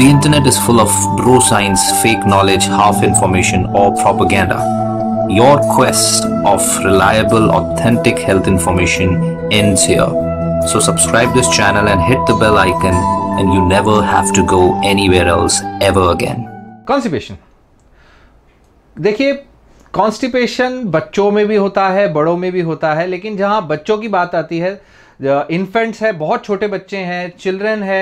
The internet is full of bro science, fake knowledge, half information, or propaganda. Your quest of reliable, authentic health information ends here. So, subscribe this channel and hit the bell icon, and you never have to go anywhere else ever again. Constipation देखिए constipation बच्चों में भी होता है बड़ों में भी होता है लेकिन जहाँ बच्चों की बात आती है इन्फेंट्स है बहुत छोटे बच्चे हैं चिल्ड्रन है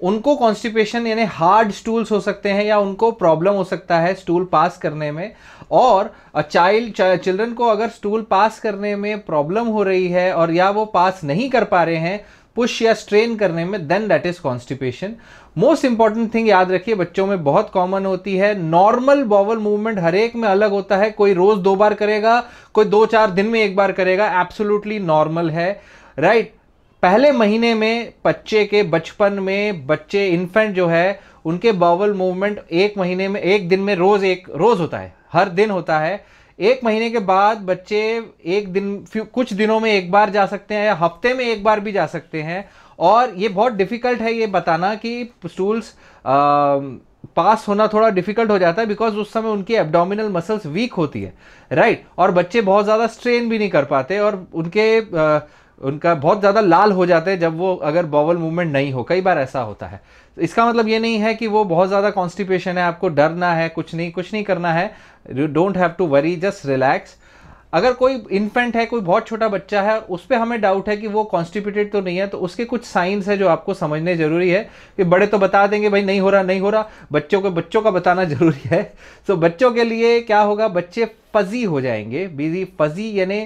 उनको कॉन्स्टिपेशन यानी हार्ड स्टूल्स हो सकते हैं या उनको प्रॉब्लम हो सकता है स्टूल पास करने में। और चाइल्ड चिल्ड्रन को अगर स्टूल पास करने में प्रॉब्लम हो रही है और या वो पास नहीं कर पा रहे हैं पुश या स्ट्रेन करने में then that is constipation most important thing याद रखिए, बच्चों में बहुत कॉमन होती है नॉर्मल बॉवल मूवमेंट हर एक में अलग होता है। कोई रोज दो बार करेगा, कोई दो चार दिन में एक बार करेगा एब्सोल्युटली नॉर्मल है राइट? पहले महीने में बच्चे के, बचपन में बच्चे इन्फेंट जो है, उनके बावल मूवमेंट एक महीने में, एक दिन में रोज एक, रोज होता है, हर दिन होता है एक महीने के बाद बच्चे एक दिन कुछ दिनों में एक बार जा सकते हैं या हफ़्ते में एक बार भी जा सकते हैं और ये बहुत डिफ़िकल्ट है ये बताना कि स्टूल्स पास होना थोड़ा डिफ़िकल्ट हो जाता है बिकॉज़ उस समय उनकी एब्डोमिनल मसल्स वीक होती है राइट right? और बच्चे बहुत ज़्यादा स्ट्रेन भी नहीं कर पाते और उनके उनका बहुत ज़्यादा लाल हो जाते हैं जब वो अगर बॉवल मूवमेंट नहीं हो। कई बार ऐसा होता है। तो इसका मतलब ये नहीं है कि वो बहुत ज़्यादा कॉन्स्टिपेशन है, आपको डरना है, कुछ नहीं कुछ नहीं करना है। You don't have to worry just relax अगर कोई इन्फेंट है, कोई बहुत छोटा बच्चा है, उस पर हमें डाउट है कि वो कॉन्स्टिपेटेड तो नहीं है तो उसके कुछ साइंस है जो आपको समझने ज़रूरी है कि बड़े तो बता देंगे, भाई, नहीं हो रहा, नहीं हो रहा। बच्चों को, बच्चों का बताना ज़रूरी है। तो बच्चों के लिए क्या होगा? बच्चे फजी हो जाएँगे बिज़ी फजी यानी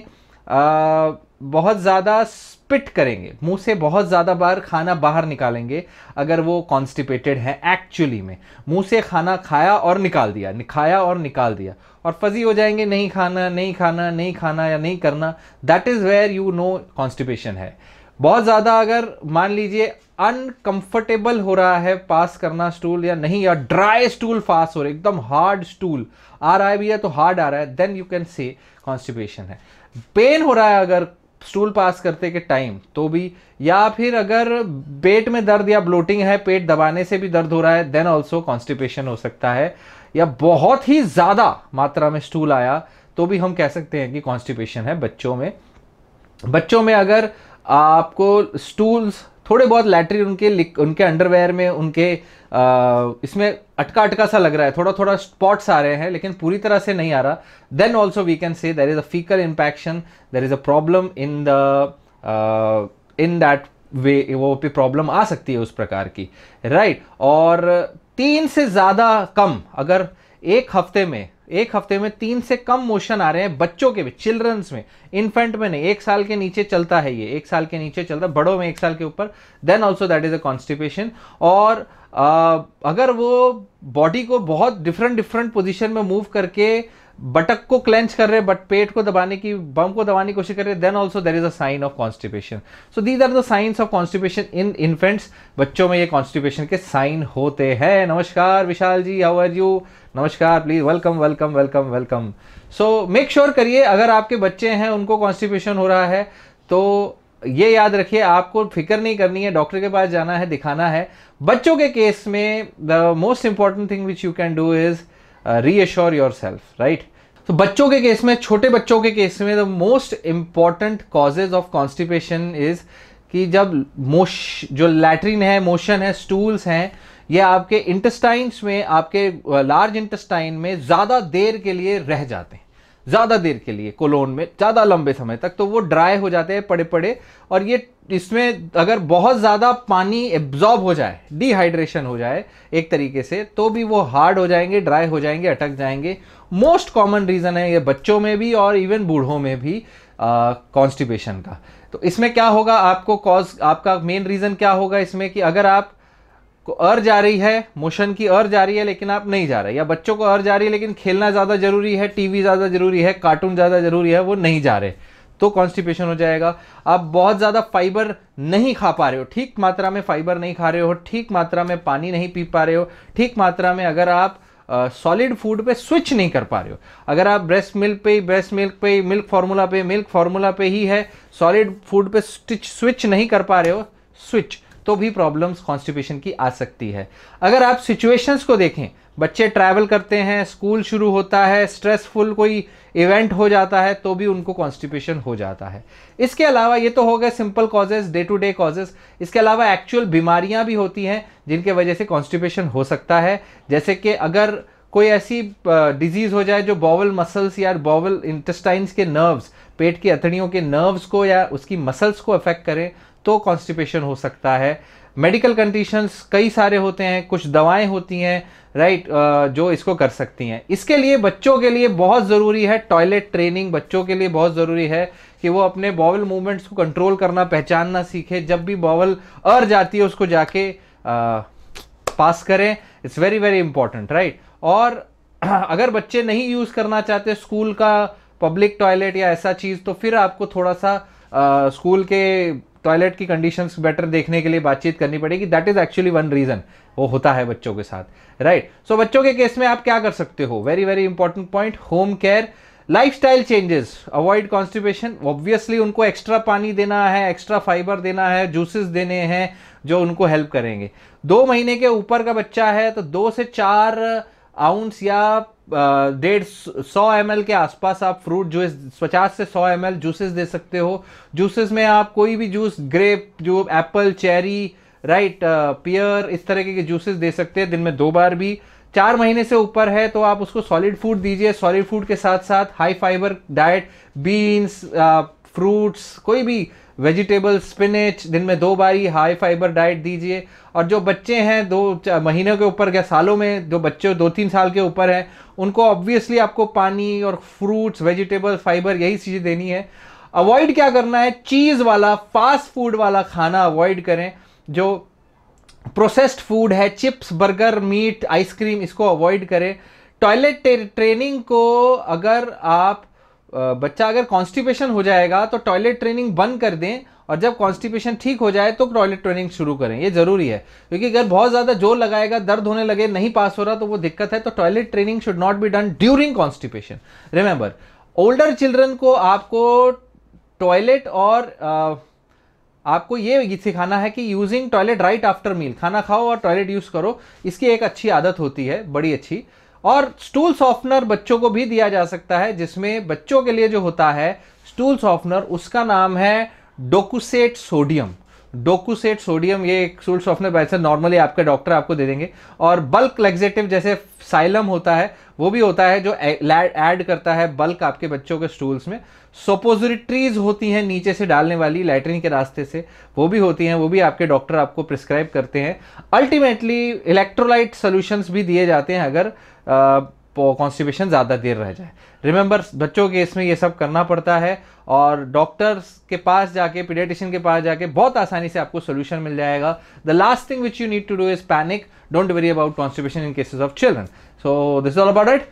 बहुत ज़्यादा स्पिट करेंगे। मुँह से बहुत ज़्यादा बार खाना बाहर निकालेंगे, अगर वो कॉन्स्टिपेटेड है एक्चुअली में। मुँह से खाना खाया और निकाल दिया, खाया और निकाल दिया। और फजी हो जाएँगे, नहीं खाना नहीं खाना नहीं खाना या नहीं करना। That is where you know constipation है। बहुत ज़्यादा अगर मान लीजिए अनकंफर्टेबल हो रहा है पास करना स्टूल या नहीं, या ड्राई स्टूल पास हो रहा है, एकदम हार्ड स्टूल आ रहा है भी है तो हार्ड आ रहा है then you can say constipation है। पेन हो रहा है अगर स्टूल पास करते के टाइम तो भी, या फिर अगर पेट में दर्द या ब्लोटिंग है, पेट दबाने से भी दर्द हो रहा है देन ऑल्सो कॉन्स्टिपेशन हो सकता है, या बहुत ही ज़्यादा मात्रा में स्टूल आया तो भी हम कह सकते हैं कि कॉन्स्टिपेशन है बच्चों में। बच्चों में अगर आपको स्टूल्स थोड़े बहुत लैटरिन उनके उनके अंडरवेयर में उनके आ, इसमें अटका अटका सा लग रहा है थोड़ा थोड़ा स्पॉट्स आ रहे हैं लेकिन पूरी तरह से नहीं आ रहा then also we can say there is a faecal impaction there is a problem in the in that way वो पे प्रॉब्लम आ सकती है उस प्रकार की राइट right? और तीन से ज़्यादा कम अगर एक हफ़्ते में एक हफ़्ते में तीन से कम मोशन आ रहे हैं बच्चों के भी चिल्ड्रंस में। इन्फेंट में नहीं एक साल के नीचे चलता है ये एक साल के नीचे चलता है बड़ों में एक साल के ऊपर। Then also that is a constipation और आ, अगर वो बॉडी को बहुत डिफरेंट डिफरेंट पोजिशन में मूव करके बटक को क्लेंच कर रहे बट पेट को दबाने की बम को दबाने की कोशिश कर रहे then also there is a sign of constipation so these are the signs of constipation in infants बच्चों में ये कॉन्स्टिपेशन के साइन होते हैं। नमस्कार, Vishal ji how are you नमस्कार please welcome welcome welcome welcome so make sure करिए, अगर आपके बच्चे हैं, उनको कॉन्स्टिपेशन हो रहा है तो ये याद रखिए, आपको फ़िक्र नहीं करनी है डॉक्टर के पास जाना है, दिखाना है। बच्चों के केस में the most important thing which you can do is reassure yourself right तो बच्चों के केस में, छोटे बच्चों के केस में the most important causes of constipation is कि जब मोश, जो लैट्रिन है मोशन है स्टूल्स हैं, ये आपके इंटेस्टाइन्स में, आपके लार्ज इंटेस्टाइन में ज़्यादा देर के लिए रह जाते हैं। ज़्यादा देर के लिए कोलोन में, ज़्यादा लंबे समय तक तो वो ड्राई हो जाते हैं पड़े पड़े और ये इसमें अगर बहुत ज़्यादा पानी एब्जॉर्ब हो जाए डिहाइड्रेशन हो जाए एक तरीके से तो भी वो हार्ड हो जाएँगे ड्राई हो जाएँगे, अटक जाएँगे। मोस्ट कॉमन रीज़न है ये बच्चों में भी और इवन बूढ़ों में भी कॉन्स्टिपेशन का। तो इसमें क्या होगा? आपको कॉज आपका मेन रीज़न क्या होगा इसमें कि अगर आप को अर्ज़ आ रही है, मोशन की अर्ज़ आ रही है, लेकिन आप नहीं जा रहे। या बच्चों को अर्ज़ आ रही है, लेकिन खेलना ज़्यादा ज़रूरी है, टीवी ज़्यादा ज़रूरी है, कार्टून ज़्यादा ज़रूरी है, वो नहीं जा रहे। तो कॉन्स्टिपेशन हो जाएगा। आप बहुत ज़्यादा फाइबर नहीं खा पा रहे हो। ठीक मात्रा में फाइबर नहीं खा रहे हो, ठीक मात्रा में पानी नहीं पी पा रहे हो, ठीक मात्रा में अगर आप सॉलिड फ़ूड पे स्विच नहीं कर पा रहे हो। अगर आप ब्रेस्ट मिल्क पे ब्रेस्ट मिल्क पे मिल्क फार्मूला पे मिल्क फार्मूला पे ही है सॉलिड फ़ूड पे स्विच नहीं कर पा रहे हो स्विच तो भी प्रॉब्लम्स कॉन्स्टिपेशन की आ सकती है। अगर आप सिचुएशंस को देखें, बच्चे ट्रैवल करते हैं स्कूल शुरू होता है स्ट्रेसफुल कोई इवेंट हो जाता है तो भी उनको कॉन्स्टिपेशन हो जाता है। इसके अलावा ये तो हो गए simple causes day to day causes इसके अलावा एक्चुअल बीमारियाँ भी होती हैं, जिनके वजह से कॉन्स्टिपेशन हो सकता है। जैसे कि अगर कोई ऐसी डिज़ीज़ हो जाए जो बॉवल मसल्स या बॉवल इंटेस्टाइन्स के नर्व्स पेट की अथड़ियों के नर्व्स को या उसकी मसल्स को अफेक्ट करें तो कॉन्स्टिपेशन हो सकता है। मेडिकल कंडीशंस कई सारे होते हैं कुछ दवाएँ होती हैं राइट जो इसको कर सकती हैं। इसके लिए बच्चों के लिए बहुत ज़रूरी है टॉयलेट ट्रेनिंग बच्चों के लिए बहुत ज़रूरी है कि वो अपने बॉवल मूवमेंट्स को कंट्रोल करना पहचानना सीखे। जब भी बॉवल अर जाती है उसको जाके आ, पास करें। It's very very important right और अगर बच्चे नहीं यूज़ करना चाहते स्कूल का पब्लिक टॉयलेट या ऐसा चीज़ तो फिर आपको थोड़ा सा आ, स्कूल के टॉयलेट की कंडीशंस बेटर देखने के लिए बातचीत करनी पड़ेगी। That is actually one reason वो होता है बच्चों के साथ राइट right? सो so, बच्चों के केस में आप क्या कर सकते हो? Very very important point home care life style changes avoid constipation obviously उनको एक्स्ट्रा पानी देना है एक्स्ट्रा फाइबर देना है जूसेस देने हैं जो उनको हेल्प करेंगे। दो महीने के ऊपर का बच्चा है तो दो से चार आउंस या डेढ़ सौ एम के आसपास आप फ्रूट जूस पचास से सौ एम जूसेस दे सकते हो। जूसेस में आप कोई भी जूस ग्रेप जो एप्पल चेरी राइट पियर इस तरह के जूसेस दे सकते हैं दिन में दो बार भी। चार महीने से ऊपर है तो आप उसको सॉलिड फ़ूड दीजिए। सॉलिड फ़ूड के साथ साथ high fibre diet beans fruits कोई भी वेजिटेबल, स्पिनेच, दिन में दो बारी, हाई फाइबर डाइट दीजिए। और जो बच्चे हैं, दो महीनों के ऊपर, या सालों में, जो बच्चे दो तीन साल के ऊपर हैं, उनको ऑब्वियसली आपको पानी और फ्रूट्स वेजिटेबल फाइबर यही चीज़ें देनी है। अवॉइड क्या करना है? चीज़ वाला फास्ट फ़ूड वाला खाना अवॉइड करें, जो प्रोसेस्ड फ़ूड है chips burger meat ice cream इसको अवॉइड करें। टॉयलेट ट्रेनिंग को अगर आप बच्चा अगर कॉन्स्टिपेशन हो जाएगा तो टॉयलेट ट्रेनिंग बंद कर दें और जब कॉन्स्टिपेशन ठीक हो जाए तो टॉयलेट ट्रेनिंग शुरू करें। ये ज़रूरी है। क्योंकि अगर बहुत ज़्यादा ज़ोर लगाएगा, दर्द होने लगे, नहीं पास हो रहा तो वो दिक्कत है। तो toilet training should not be done during constipation remember older children को आपको टॉयलेट और आपको ये सिखाना है कि using toilet right after meal खाना खाओ और टॉयलेट यूज़ करो। इसकी एक अच्छी आदत होती है, बड़ी अच्छी। और स्टूल सॉफ्टनर बच्चों को भी दिया जा सकता है, जिसमें बच्चों के लिए जो होता है स्टूल सॉफ्टनर उसका नाम है डोकुसेट सोडियम डोकुसेट सोडियम, ये एक स्टूल सॉफ्टनर वैसे नॉर्मली आपके डॉक्टर आपको दे देंगे। और बल्क लेग्जेटिव जैसे साइलम होता है, वो भी होता है जो ऐड करता है बल्क आपके बच्चों के स्टूल्स में। सोपोजिट्रीज होती हैं नीचे से डालने वाली लैट्रिन के रास्ते से, वो भी होती हैं, वो भी आपके डॉक्टर आपको प्रिस्क्राइब करते हैं। अल्टीमेटली इलेक्ट्रोलाइट सोल्यूशंस भी दिए जाते हैं अगर कॉन्स्टिपेशन ज़्यादा देर रह जाए। रिमेंबर बच्चों के इसमें ये सब करना पड़ता है और डॉक्टर्स के पास जाके पीडियाटिशियन के पास जाके बहुत आसानी से आपको सोल्यूशन मिल जाएगा। The last thing which you need to do is panic don't worry about constipation in cases of children so this all about it